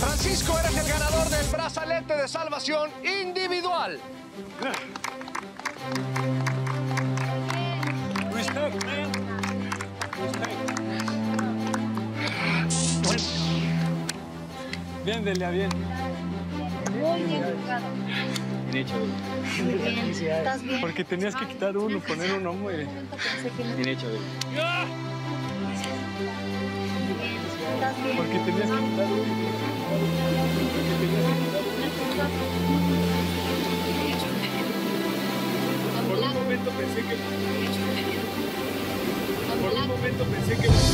Francisco, eres el ganador del brazalete de salvación individual. Bien, Delia, bien. Muy bien jugado. Bien hecho, Delia. Muy bien. ¿Estás bien? Porque tenías que quitar uno, poner uno muy bien. Bien hecho, Delia. ¿Estás bien? Porque tenías que quitar uno. Porque tenías que quitar uno. Por un momento pensé que... Por un momento pensé que...